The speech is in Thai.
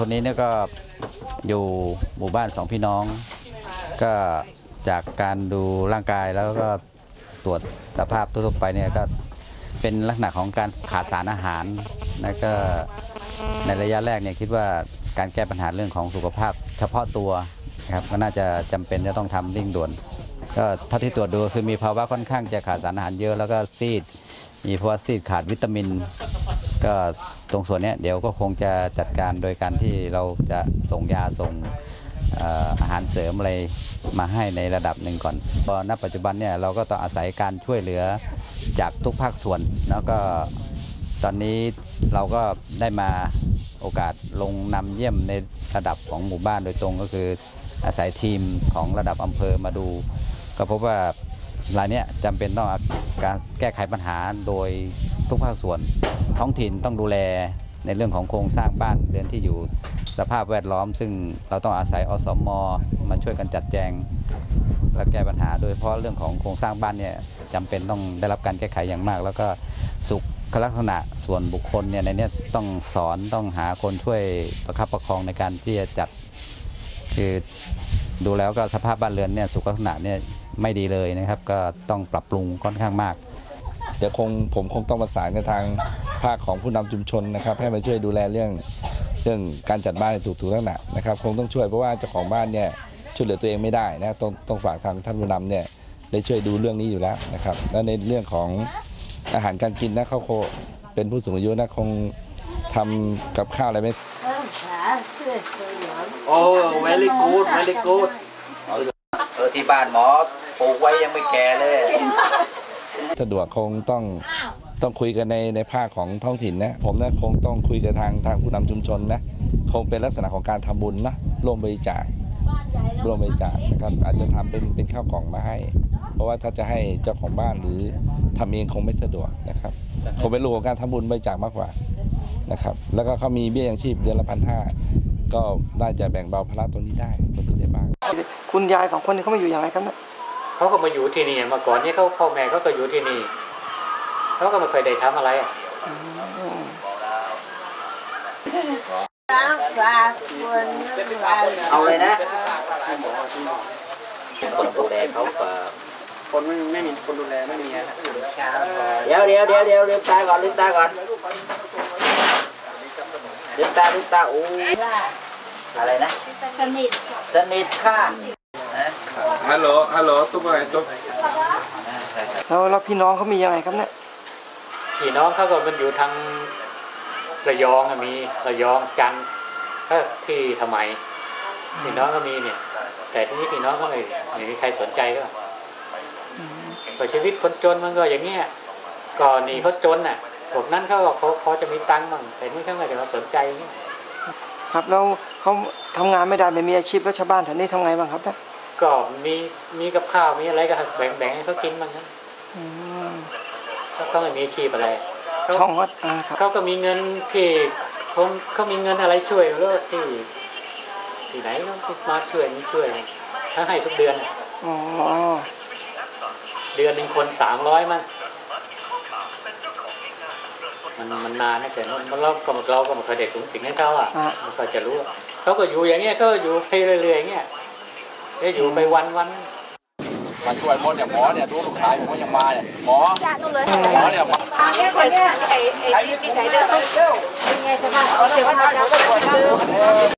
คนนี้เนี่ยก็อยู่หมู่บ้านสองพี่น้อง ก็จากการดูร่างกายแล้วก็ตรวจสภาพทั่วๆไปเนี่ยก็เป็นลักษณะของการขาดสารอาหารแล้วก็ในระยะแรกเนี่ยคิดว่าการแก้ปัญหาเรื่องของสุขภาพ เฉพาะตัวนะครับก็น่าจะจำเป็นจะต้องทำริ่งด่วน ก็เท่าที่ตรวจดูคือมีภาวะค่อนข้างจะขาดสารอาหารเยอะแล้วก็ซีด มีภาวะซีดขาดวิตามิน ก็ตรงส่วนนี้เดี๋ยวก็คงจะจัดการโดยการที่เราจะส่งยาส่งอาหารเสริมอะไรมาให้ในระดับหนึ่งก่อนพอณปัจจุบันเนี่ยเราก็ต้องอาศัยการช่วยเหลือจากทุกภาคส่วน แล้วก็ตอนนี้เราก็ได้มาโอกาสลงนำเยี่ยมในระดับของหมู่บ้านโดยตรงก็คืออาศัยทีมของระดับอำเภอมาดู ก็พบว่ารายนี้จำเป็นต้องการแก้ไขปัญหาโดย ทุกภาคส่วนท้องถิ่นต้องดูแลในเรื่องของโครงสร้างบ้านเรือนที่อยู่สภาพแวดล้อม ซึ่งเราต้องอาศัยอสมมาช่วยกันจัดแจง และแก้ปัญหา โดยเฉพาะเรื่องของโครงสร้างบ้านเนี่ยจำเป็นต้องได้รับการแก้ไขอย่างมาก แล้วก็สุขลักษณะส่วนบุคคลเนี่ยในนี้ต้องสอนต้องหาคนช่วยประคับประคองในการที่จะจัดคือดูแล้วก็สภาพบ้านเรือนเนี่ยสุขลักษณะเนี่ยไม่ดีเลยนะครับ ก็ต้องปรับปรุงค่อนข้างมาก เดี๋ยวคงผมคงต้องประสานกับทางภาคของผู้นำชุมชนนะครับ ให้มาช่วยดูแลเรื่องเรื่องการจัดบ้านให้ถูกถูกลักษณะนะครับ คงต้องช่วยเพราะว่าเจ้าของบ้านเนี่ยช่วยเหลือตัวเองไม่ได้นะต้องต้องฝากทางท่านผู้นำเนี่ยได้ช่วยดูเรื่องนี้อยู่แล้วนะครับ แล้วในเรื่องของอาหารการกินนะเขาโคเป็นผู้สูงอายุนะคงทำกับข้าวอะไรไหมโอ้ very good very good เออที่บ้านหมอปลูกไว้ยังไม่แก่เลย สะดวกคงต้องต้องคุยกันในในภาคของท้องถิ่นนะ ผมนะคงต้องคุยกับทางทางผู้นำชุมชนนะคงเป็นลักษณะของการทำบุญนะร่วมบริจาคร่วมบริจาคนะครับอาจจะทำเป็นเป็นข้าวกล่องมาให้ เพราะว่าถ้าจะให้เจ้าของบ้านหรือทำเองคงไม่สะดวกนะครับคงเป็นรูปของการทำบุญบริจาคมากกว่านะครับ แล้วก็เขามีเบี้ยยังชีพเดือนละพันห้าก็น่าจะแบ่งเบาภาระตรงนี้ได้ตรงนี้ได้บ้าง คุณยายสองคนนี้เขามาอยู่อย่างไรครับเนี่ย เขาก็มาอยู่ที่นี่เมื่อก่อนนี่เขาพ่อแม่เขาก็อยู่ที่นี่เขาก็ไม่เคยได้ทำอะไรอะเอาเลยนะคนดูแลเขาก็คนไม่ไม่มีคนดูแลไม่มีไงเดี๋ยวเดี๋ยวเดี๋ยวเดี๋ยวลืมตาก่อนลืมตาก่อนลืมตาลืมตาโอ้อะไรนะ สนิท สนิทข้างนะ ฮัลโหล ฮัลโหล ตุ๊กอะไรตุ๊กแล้วแล้วพี่น้องเขามียังไงครับเนี่ย พี่น้องเขาก็มันอยู่ทางระยองอะมีระยองจันทร์ก็ที่ทำไมพี่น้องก็มีเนี่ย แต่ที่นี้พี่น้องก็ไม่ไม่มีใครสนใจก็ก็ชีวิตคนจนมันก็อย่างเงี้ยก็หนีเขาจนน่ะพวกนั้นเขาก็เขาพอจะมีตังค์บ้างแต่นี่เขาไม่ได้มาสนใจเงี้ยครับแล้วเขาทำงานไม่ได้ไม่มีอาชีพแล้วชาวบ้านแถวนี้ทำไงบ้างครับเนี่ย ก็มีมีกับข้าวมีอะไรก็แบ่งแบ่งให้เขากินบ้างนะอืมเขาก็ไม่มีอาชีพอะไรเขาช่องวัดอ่าครับเขาก็มีเงินที่เขาเขามีเงินอะไรช่วยแล้วที่ที่ไหนเขามาช่วยมีช่วยเขาให้ทุกเดือนอ๋อเดือนหนึ่งคนสามร้อยมั้งมันมันนานนะแต่มันเราก็เราก็ไม่เคยได้สูงสิงให้เขาอะมันก็จะรู้อะเขาก็อยู่อย่างเงี้ยก็อยู่ไปเรื่อยๆอย่างเงี้ย ก็อยู่ไปวันวันมาช่วยมดเนี่ยหมอเนี่ยดูลูกชายผมก็ยังมาเนี่ยหมอหมอเนี่ยมาเนี่ยคนเนี้ยไอ้ไอ้ที่ใส่เดินเขาเป็นไงชาวบ้านเขาเสียว่าเขาก็ปวดมือ